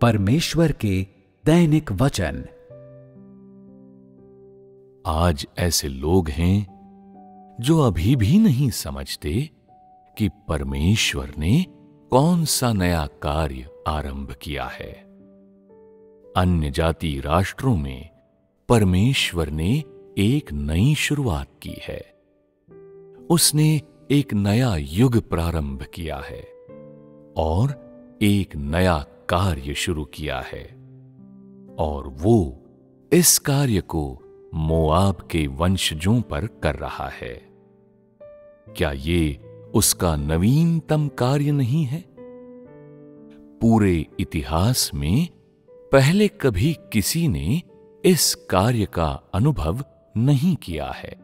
परमेश्वर के दैनिक वचन। आज ऐसे लोग हैं, जो अभी भी नहीं समझते कि परमेश्वर ने कौन सा नया कार्य आरंभ किया है। अन्य जाति राष्ट्रों में परमेश्वर ने एक नई शुरुआत की है। उसने एक नया युग प्रारंभ किया है और एक नया कार्य शुरू किया है, और वो इस कार्य को मोआब के वंशजों पर कर रहा है। क्या ये उसका नवीनतम कार्य नहीं है? पूरे इतिहास में पहले कभी किसी ने इस कार्य का अनुभव नहीं किया है।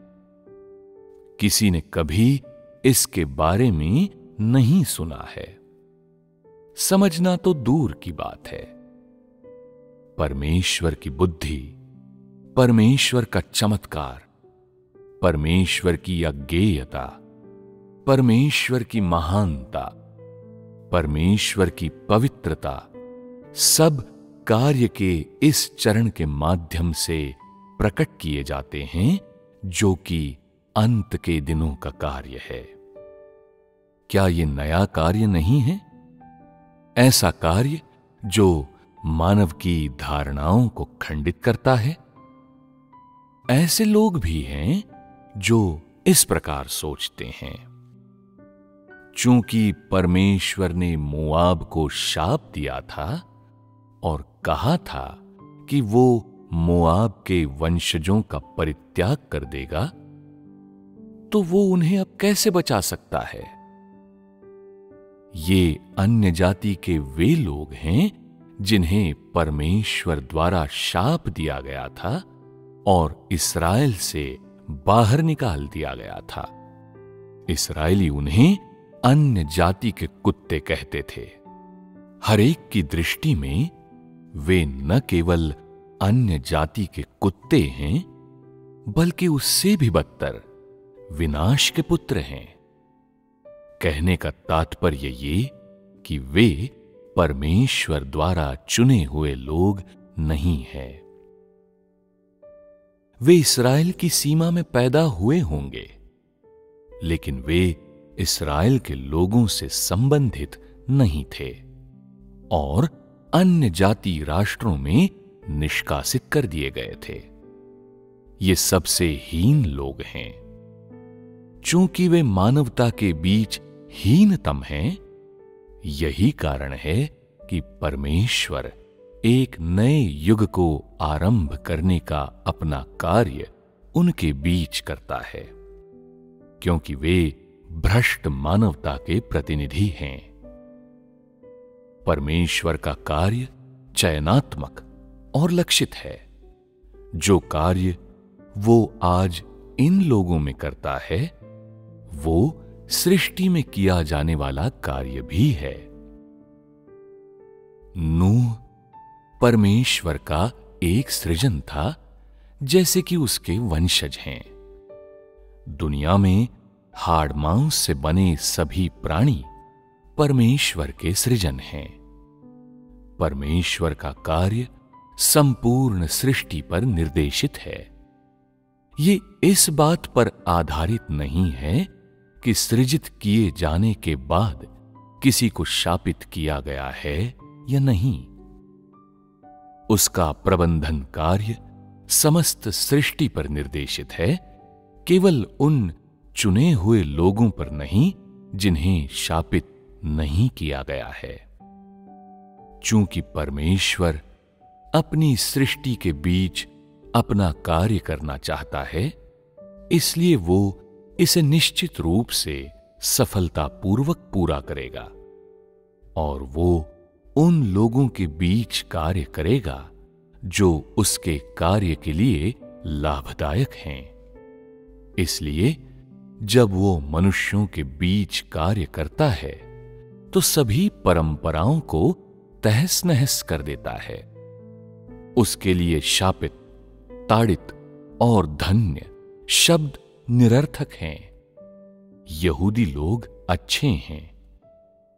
किसी ने कभी इसके बारे में नहीं सुना है। समझना तो दूर की बात है। परमेश्वर की बुद्धि, परमेश्वर का चमत्कार, परमेश्वर की अज्ञेयता, परमेश्वर की महानता, परमेश्वर की पवित्रता, सब कार्य के इस चरण के माध्यम से प्रकट किए जाते हैं, जो कि अंत के दिनों का कार्य है। क्या यह नया कार्य नहीं है? ऐसा कार्य जो मानव की धारणाओं को खंडित करता है। ऐसे लोग भी हैं जो इस प्रकार सोचते हैं। चूँकि परमेश्वर ने मुआब को शाप दिया था और कहा था कि वो मुआब के वंशजों का परित्याग कर देगा तो वो उन्हें अब कैसे बचा सकता है? ये अन्य जाति के वे लोग हैं जिन्हें परमेश्वर द्वारा शाप दिया गया था और इसराइल से बाहर निकाल दिया गया था। इसराइली उन्हें अन्य जाति के कुत्ते कहते थे। हरेक की दृष्टि में वे न केवल अन्य जाति के कुत्ते हैं, बल्कि उससे भी बदतर, विनाश के पुत्र हैं। कहने का तात्पर्य ये कि वे परमेश्वर द्वारा चुने हुए लोग नहीं हैं। वे इसराइल की सीमा में पैदा हुए होंगे, लेकिन वे इसराइल के लोगों से संबंधित नहीं थे और अन्य जाति राष्ट्रों में निष्कासित कर दिए गए थे। ये सबसे हीन लोग हैं। चूँकि वे मानवता के बीच हीनतम हैं। यही कारण है कि परमेश्वर एक नए युग को आरंभ करने का अपना कार्य उनके बीच करता है, क्योंकि वे भ्रष्ट मानवता के प्रतिनिधि हैं। परमेश्वर का कार्य चयनात्मक और लक्षित है। जो कार्य वो आज इन लोगों में करता है, वो सृष्टि में किया जाने वाला कार्य भी है। नूह परमेश्वर का एक सृजन था, जैसे कि उसके वंशज हैं। दुनिया में हाड़ मांस से बने सभी प्राणी परमेश्वर के सृजन हैं। परमेश्वर का कार्य संपूर्ण सृष्टि पर निर्देशित है। ये इस बात पर आधारित नहीं है कि सृजित किए जाने के बाद किसी को शापित किया गया है या नहीं। उसका प्रबंधन कार्य समस्त सृष्टि पर निर्देशित है, केवल उन चुने हुए लोगों पर नहीं जिन्हें शापित नहीं किया गया है। चूँकि परमेश्वर अपनी सृष्टि के बीच अपना कार्य करना चाहता है, इसलिए वो इसे निश्चित रूप से सफलतापूर्वक पूरा करेगा और वो उन लोगों के बीच कार्य करेगा जो उसके कार्य के लिए लाभदायक हैं। इसलिए जब वो मनुष्यों के बीच कार्य करता है तो सभी परंपराओं को तहस नहस कर देता है। उसके लिए शापित, ताड़ित और धन्य शब्द निरर्थक हैं। यहूदी लोग अच्छे हैं।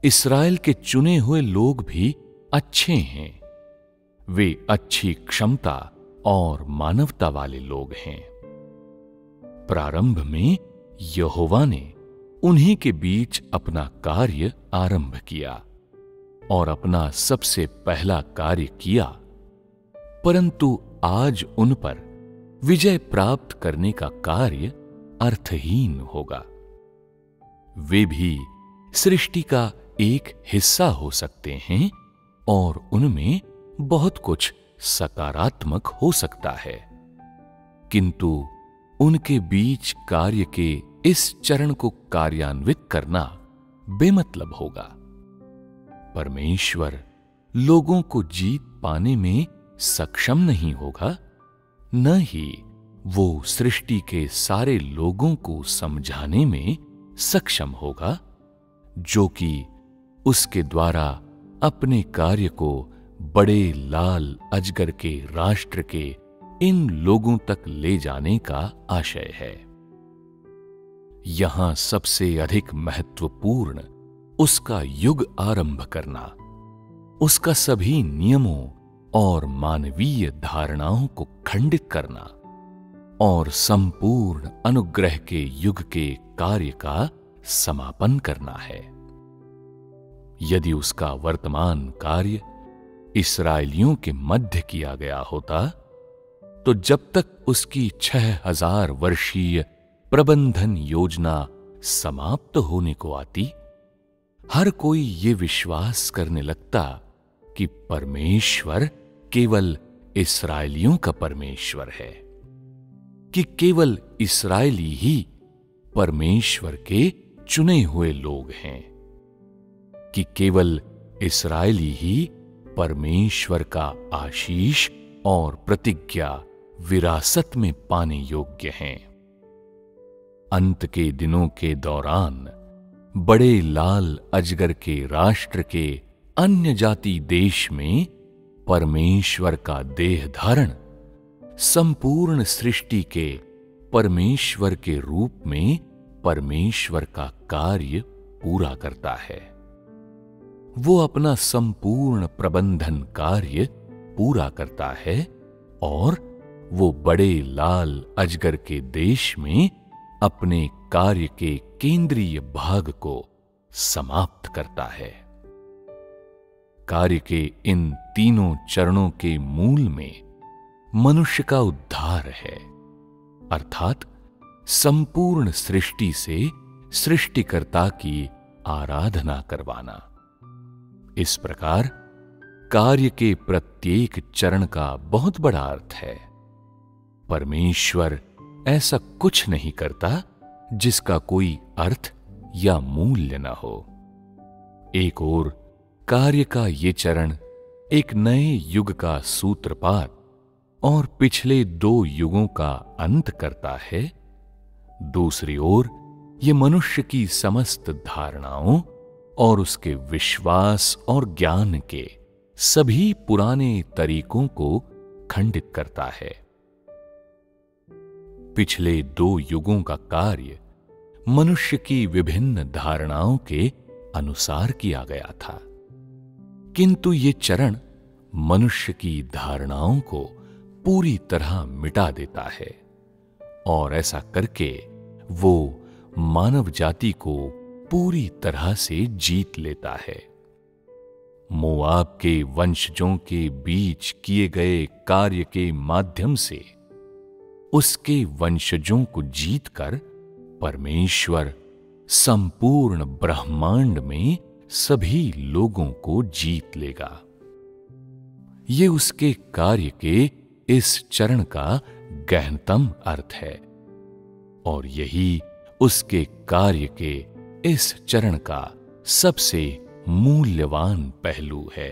इसराइल के चुने हुए लोग भी अच्छे हैं। वे अच्छी क्षमता और मानवता वाले लोग हैं। प्रारंभ में यहोवा ने उन्हीं के बीच अपना कार्य आरंभ किया और अपना सबसे पहला कार्य किया, परंतु आज उन पर विजय प्राप्त करने का कार्य अर्थहीन होगा। वे भी सृष्टि का एक हिस्सा हो सकते हैं और उनमें बहुत कुछ सकारात्मक हो सकता है। किंतु उनके बीच कार्य के इस चरण को कार्यान्वित करना बेमतलब होगा। परमेश्वर लोगों को जीत पाने में सक्षम नहीं होगा, न ही वो सृष्टि के सारे लोगों को समझाने में सक्षम होगा, जो कि उसके द्वारा अपने कार्य को बड़े लाल अजगर के राष्ट्र के इन लोगों तक ले जाने का आशय है। यहाँ सबसे अधिक महत्वपूर्ण उसका युग आरंभ करना, उसका सभी नियमों और मानवीय धारणाओं को खंडित करना। और संपूर्ण अनुग्रह के युग के कार्य का समापन करना है। यदि उसका वर्तमान कार्य इसराइलियों के मध्य किया गया होता तो जब तक उसकी छह हज़ार वर्षीय प्रबंधन योजना समाप्त होने को आती, हर कोई ये विश्वास करने लगता कि परमेश्वर केवल इसराइलियों का परमेश्वर है। कि केवल इसराइली ही परमेश्वर के चुने हुए लोग हैं, कि केवल इसराइली ही परमेश्वर का आशीष और प्रतिज्ञा विरासत में पाने योग्य हैं। अंत के दिनों के दौरान बड़े लाल अजगर के राष्ट्र के अन्य जाति देश में परमेश्वर का देह धारण संपूर्ण सृष्टि के परमेश्वर के रूप में परमेश्वर का कार्य पूरा करता है। वो अपना संपूर्ण प्रबंधन कार्य पूरा करता है और वो बड़े लाल अजगर के देश में अपने कार्य के केंद्रीय भाग को समाप्त करता है। कार्य के इन तीनों चरणों के मूल में मनुष्य का उद्धार है। अर्थात, संपूर्ण सृष्टि से सृष्टिकर्ता की आराधना करवाना। इस प्रकार, कार्य के प्रत्येक चरण का बहुत बड़ा अर्थ है। परमेश्वर ऐसा कुछ नहीं करता जिसका कोई अर्थ या मूल्य न हो। एक ओर, कार्य का ये चरण एक नए युग का सूत्रपात और पिछले दो युगों का अंत करता है। दूसरी ओर, ये मनुष्य की समस्त धारणाओं और उसके विश्वास और ज्ञान के सभी पुराने तरीकों को खंडित करता है। पिछले दो युगों का कार्य मनुष्य की विभिन्न धारणाओं के अनुसार किया गया था। किंतु ये चरण मनुष्य की धारणाओं को पूरी तरह मिटा देता है और ऐसा करके वो मानव जाति को पूरी तरह से जीत लेता है। मोआब के वंशजों के बीच किए गए कार्य के माध्यम से उसके वंशजों को जीतकर परमेश्वर संपूर्ण ब्रह्मांड में सभी लोगों को जीत लेगा। ये उसके कार्य के इस चरण का गहनतम अर्थ है। और यही उसके कार्य के इस चरण का सबसे मूल्यवान पहलू है।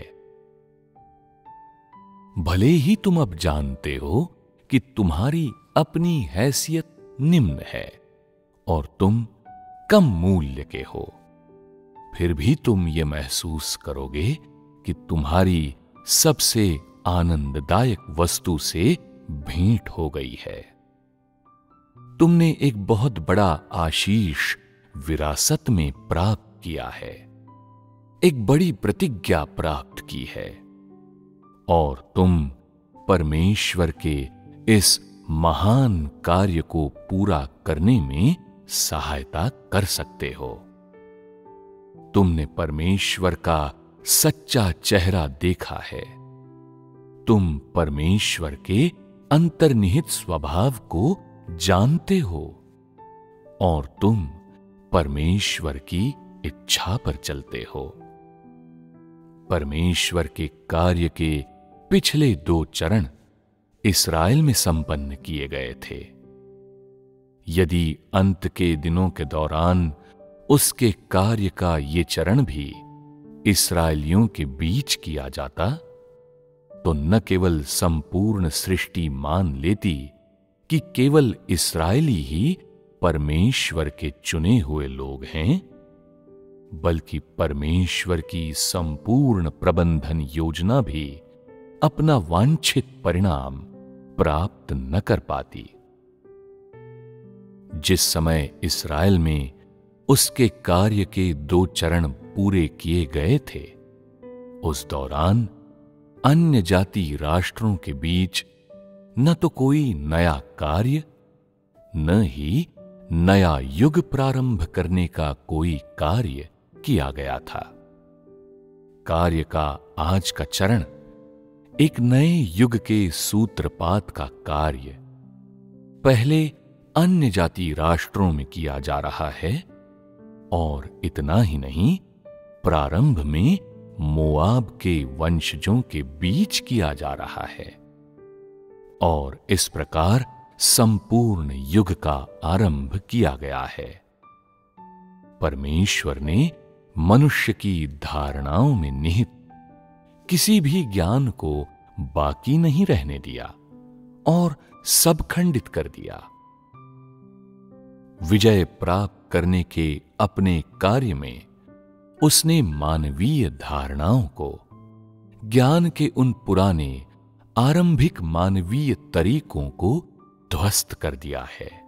भले ही तुम अब जानते हो कि तुम्हारी अपनी हैसियत निम्न है और तुम कम मूल्य के हो, फिर भी तुम ये महसूस करोगे कि तुम्हारी सबसे आनंददायक वस्तु से भेंट हो गई है। तुमने एक बहुत बड़ा आशीष विरासत में प्राप्त किया है। एक बड़ी प्रतिज्ञा प्राप्त की है। और तुम परमेश्वर के इस महान कार्य को पूरा करने में सहायता कर सकते हो। तुमने परमेश्वर का सच्चा चेहरा देखा है। तुम परमेश्वर के अंतर्निहित स्वभाव को जानते हो और तुम परमेश्वर की इच्छा पर चलते हो। परमेश्वर के कार्य के पिछले दो चरण इसराइल में संपन्न किए गए थे। यदि अंत के दिनों के दौरान उसके कार्य का ये चरण भी इसराइलियों के बीच किया जाता तो न केवल संपूर्ण सृष्टि मान लेती कि केवल इसराइली ही परमेश्वर के चुने हुए लोग हैं, बल्कि परमेश्वर की संपूर्ण प्रबंधन योजना भी अपना वांछित परिणाम प्राप्त न कर पाती। जिस समय इसराइल में उसके कार्य के दो चरण पूरे किए गए थे, उस दौरान अन्य जाति राष्ट्रों के बीच न तो कोई नया कार्य, न ही नया युग प्रारंभ करने का कोई कार्य किया गया था। कार्य का आज का चरण एक नए युग के सूत्रपात का कार्य। पहले अन्य जाति राष्ट्रों में किया जा रहा है और इतना ही नहीं, प्रारंभ में मोआब के वंशजों के बीच किया जा रहा है। और इस प्रकार संपूर्ण युग का आरंभ किया गया है। परमेश्वर ने मनुष्य की धारणाओं में निहित किसी भी ज्ञान को बाकी नहीं रहने दिया और सब खंडित कर दिया। विजय प्राप्त करने के अपने कार्य में उसने मानवीय धारणाओं को, ज्ञान के उन पुराने, आरंभिक मानवीय तरीकों को ध्वस्त कर दिया है।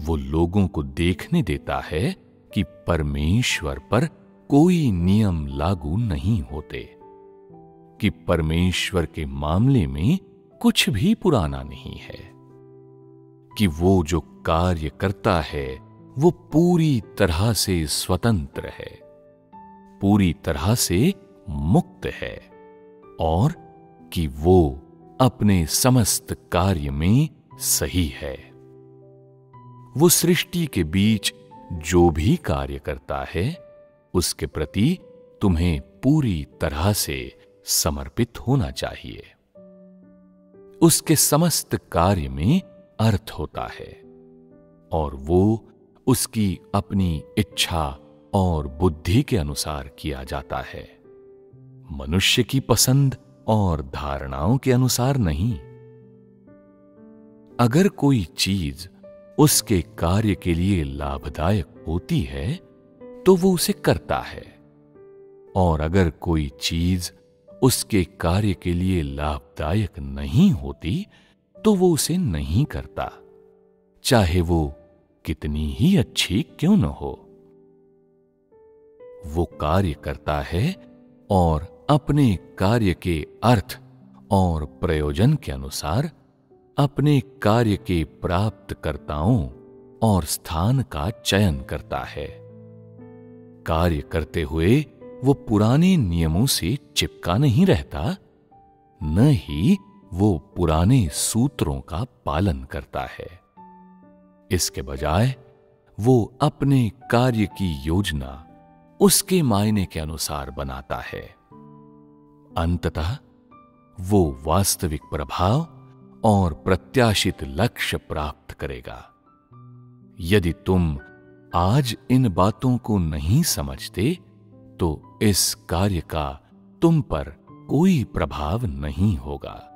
वो लोगों को देखने देता है कि परमेश्वर पर कोई नियम लागू नहीं होते, कि परमेश्वर के मामले में कुछ भी पुराना नहीं है, कि वो जो कार्य करता है वो पूरी तरह से स्वतंत्र है। पूरी तरह से मुक्त है। और कि वो अपने समस्त कार्य में सही है। वो सृष्टि के बीच जो भी कार्य करता है, उसके प्रति तुम्हें पूरी तरह से समर्पित होना चाहिए। उसके समस्त कार्य में अर्थ होता है। और वो उसकी अपनी इच्छा और बुद्धि के अनुसार किया जाता है। मनुष्य की पसंद और धारणाओं के अनुसार नहीं। अगर कोई चीज़ उसके कार्य के लिए लाभदायक होती है तो वो उसे करता है। और अगर कोई चीज़ उसके कार्य के लिए लाभदायक नहीं होती तो वो उसे नहीं करता। चाहे वो कितनी ही अच्छी क्यों न हो। वो कार्य करता है और अपने कार्य के अर्थ और प्रयोजन के अनुसार अपने कार्य के प्राप्तकर्ताओं और स्थान का चयन करता है। कार्य करते हुए वो पुराने नियमों से चिपका नहीं रहता, न ही वो पुराने सूत्रों का पालन करता है। इसके बजाय, वो अपने कार्य की योजना उसके मायने के अनुसार बनाता है। अंततः, वो वास्तविक प्रभाव और प्रत्याशित लक्ष्य प्राप्त करेगा। यदि तुम आज इन बातों को नहीं समझते तो इस कार्य का तुम पर कोई प्रभाव नहीं होगा।